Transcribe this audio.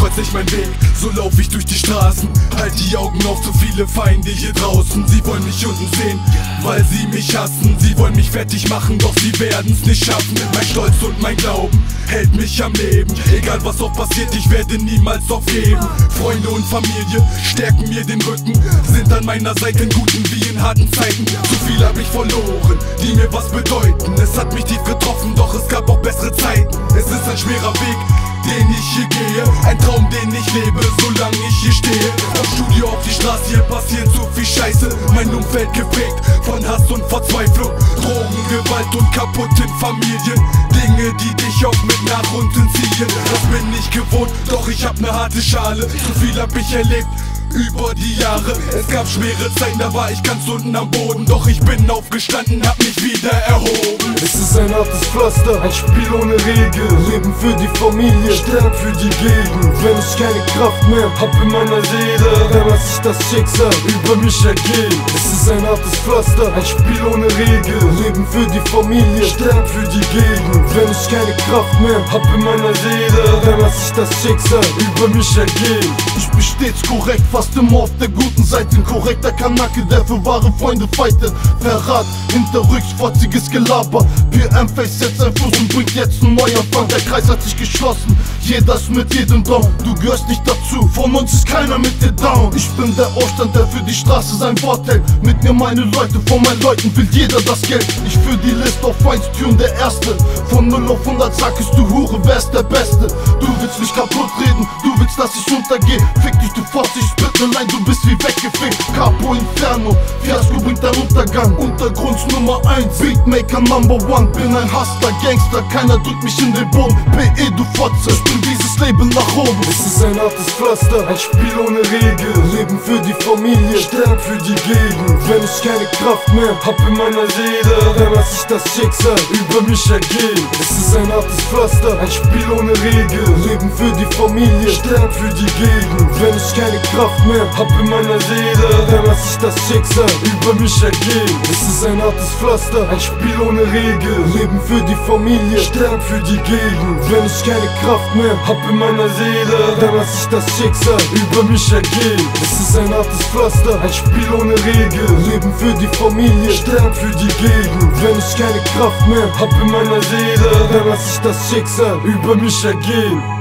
kreuz ich mein Weg, so lauf ich durch die Straßen. Halt die Augen auf, so viele Feinde hier draußen. Sie wollen mich unten sehen, weil sie mich hassen. Sie wollen mich fertig machen, doch sie werden's nicht schaffen. Mein Stolz und mein Glauben hält mich am Leben. Egal was auch passiert, ich werde niemals aufgeben. Freunde und Familie stärken mir den Rücken, sind an meiner Seite in guten wie in harten Zeiten. Zu viel hab ich verloren, die mir was bedeuten. Es hat mich tief getroffen, doch es gab auch bessere Zeiten. Es ist ein schwerer Weg, den ich hier gehe. Ein Traum, den ich lebe, solange ich hier stehe. Vom Studio auf die Straße, hier passiert so viel Scheiße. Mein Umfeld geprägt von Hass und Verzweiflung. Drogen, Gewalt und kaputten Familien. Dinge, die dich auch mit nach unten ziehen. Das bin ich gewohnt, doch ich hab ne harte Schale. Zu viel hab ich erlebt über die Jahre. Es gab schwere Zeiten, da war ich ganz unten am Boden. Doch ich bin aufgestanden, hab mich wieder erhoben. Es ist ein hartes Pflaster, ein Spiel ohne Regel. Leben für die Familie, sterben für die Gegend. Wenn ich keine Kraft mehr hab in meiner Seele, dann lass ich das Schicksal über mich ergehen. Es ist ein hartes Pflaster, ein Spiel ohne Regel. Leben für die Familie, sterben für die Gegend. Wenn ich keine Kraft mehr hab in meiner Seele, dann lass ich das Schicksal über mich ergehen. Ich bin stets korrekt, fast immer auf der guten Seite. Ein korrekter Kanake, der für wahre Freunde fightet. Verrat, hinterrücks, fotziges Gelaber. PM-Face setzt ein Fuß und bringt jetzt einen Neuanfang. Der Kreis hat sich geschlossen, jeder ist mit jedem down. Du gehörst nicht dazu, von uns ist keiner mit dir down. Ich bin der Aufstand, der für die Straße sein Wort hält. Mit mir meine Leute, von meinen Leuten will jeder das Geld. Ich führ die Liste auf Feinds Türen, der Erste. Von 0 auf 100 sagst du Hure, wer ist der Beste? Du willst mich kaputt reden, du willst, dass ich untergehe. Fick dich, du Fotze, ich nur nein, du bist wie weggefickt. Capo Inferno, Fiasco bringt dein Untergang. Untergrund Nummer 1, Beatmaker Number One. Bin ein Hustler, Gangster, keiner drückt mich in den Boden. BE, du Fotze, bring dieses Leben nach oben. Es ist ein hartes Pflaster, ein Spiel ohne Regel. Leben für die Familie, sterben für die Gegend. Wenn ich keine Kraft mehr hab in meiner Seele, dann lass ich das Schicksal über mich ergehen. Es ist ein hartes Pflaster, ein Spiel ohne Regel. Leben für die Familie, sterben für die Gegend. Wenn ich keine Kraft mehr hab in meiner Seele, dann lass ich das Schicksal über mich ergehen. Es ist ein hartes Pflaster, ein Spiel ohne Regel. Leben für die Familie, sterben für die Gegend. Wenn ich keine Kraft mehr hab in meiner Seele, dann lass ich das Schicksal über mich ergehen. Es ist ein hartes Pflaster, ein Spiel ohne Regel. Leben für die Familie, sterben für die Gegend. Wenn ich keine Kraft mehr hab in meiner Seele, dann lass ich das Schicksal über mich ergehen.